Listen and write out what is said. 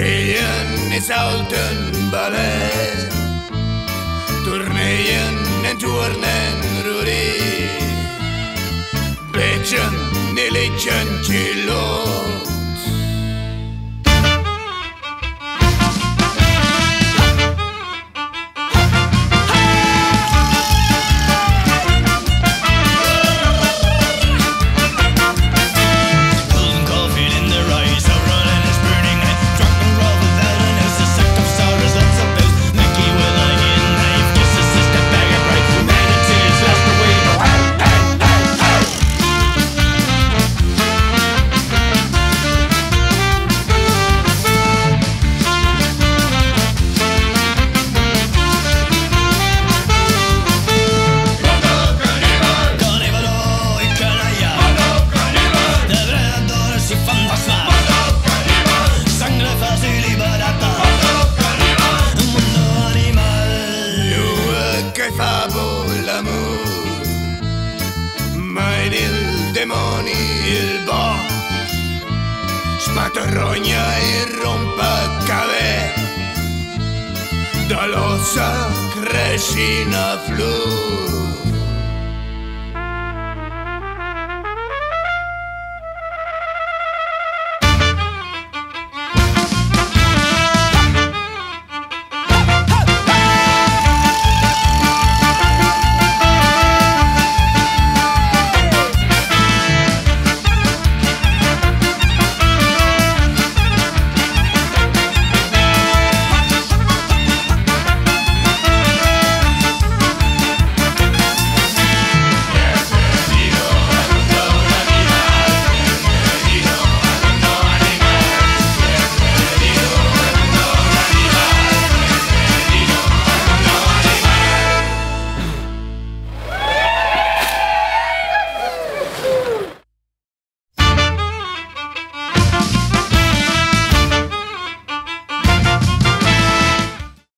Sehen ist Altenballett, Tourneen en Turnen ruri, Becen, Nilicen, Cilor, demoni il bo. Spatorrogna e rompa cave Dall'ossa crescina flu.